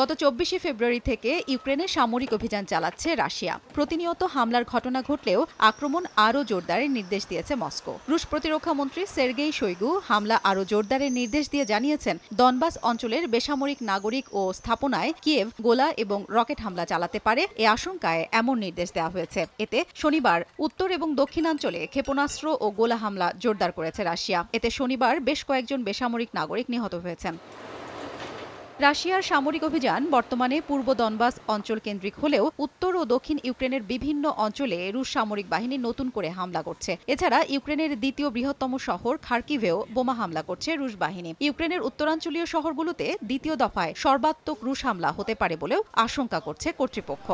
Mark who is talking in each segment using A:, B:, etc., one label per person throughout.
A: গত চব্বিশে ফেব্রুয়ারি থেকে ইউক্রেনে সামরিক অভিযান চালাচ্ছে রাশিয়া। প্রতিনিয়ত হামলার ঘটনা ঘটলেও আক্রমণ আরও জোরদারের নির্দেশ দিয়েছে মস্কো। রুশ প্রতিরক্ষা মন্ত্রী সের্গেই শৈগু হামলা আরও জোরদারের নির্দেশ দিয়ে জানিয়েছেন ডনবাস অঞ্চলের বেসামরিক নাগরিক ও স্থাপনায় কিয়েভ গোলা এবং রকেট হামলা চালাতে পারে এ আশঙ্কায় এমন নির্দেশ দেওয়া হয়েছে। এতে শনিবার উত্তর এবং দক্ষিণাঞ্চলে ক্ষেপণাস্ত্র ও গোলা হামলা জোরদার করেছে রাশিয়া। এতে শনিবার বেশ কয়েকজন বেসামরিক নাগরিক নিহত হয়েছেন। রাশিয়ার সামরিক অভিযান বর্তমানে পূর্ব দনবাস অঞ্চল কেন্দ্রিক হলেও উত্তর ও দক্ষিণ ইউক্রেনের বিভিন্ন অঞ্চলে রুশ সামরিক বাহিনী নতুন করে হামলা করছে। এছাড়া ইউক্রেনের দ্বিতীয় বৃহত্তম শহর খার্কিভেও বোমা হামলা করছে রুশ বাহিনী। ইউক্রেনের উত্তরাঞ্চলীয় শহরগুলোতে দ্বিতীয় দফায় সর্বাত্মক রুশ হামলা হতে পারে বলেও আশঙ্কা করছে কর্তৃপক্ষ।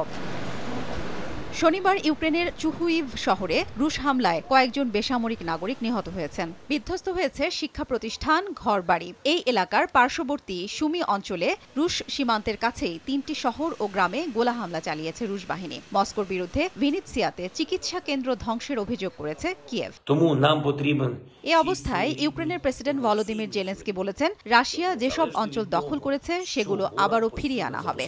A: শনিবার ইউক্রেনের চুহুইভ শহরে রুশ হামলায় কয়েকজন বেসামরিক নাগরিক নিহত হয়েছেন। বিধ্বস্ত হয়েছে শিক্ষা প্রতিষ্ঠান ঘরবাড়ি। এই এলাকার পার্শ্ববর্তী সুমি অঞ্চলে রুশ সীমান্তের কাছেই তিনটি শহর ও গ্রামে গোলা হামলা চালিয়েছে রুশ বাহিনী। মস্কোর বিরুদ্ধে ভিনিৎসিয়াতে চিকিৎসা কেন্দ্র ধ্বংসের অভিযোগ করেছে কিয়েভ। এ অবস্থায় ইউক্রেনের প্রেসিডেন্ট ভলোদিমির জেলেন্সকি বলেছেন রাশিয়া যেসব অঞ্চল দখল করেছে সেগুলো আবারও ফিরিয়ে আনা হবে।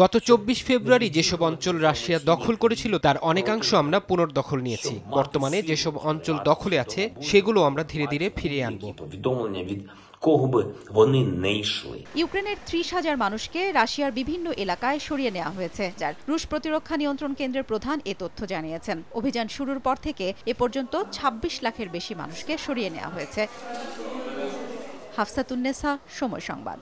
B: গত চব্বিশ ফেব্রুয়ারি যেসব অঞ্চল রাশিয়া দখল করেছিল তার অনেকাংশ আমরা পুনর্দখল নিয়েছি বর্তমানে যেসব অঞ্চল দখলে আছে সেগুলো আমরা ধীরে ধীরে ফিরিয়ে আনব
C: Які повідомлення від кого би вони не йшли.
A: ইউক্রেনের ত্রিশ হাজার মানুষকে রাশিয়ার বিভিন্ন এলাকায় সরিয়ে নেওয়া হয়েছে যার রুশ প্রতিরক্ষা নিয়ন্ত্রণ কেন্দ্রের প্রধান এ তথ্য জানিয়েছেন অভিযান শুরুর পর থেকে এ পর্যন্ত ২৬ লাখের বেশি মানুষকে সরিয়ে নেওয়া হয়েছে হাফসাতুন্নেসা সময় সংবাদ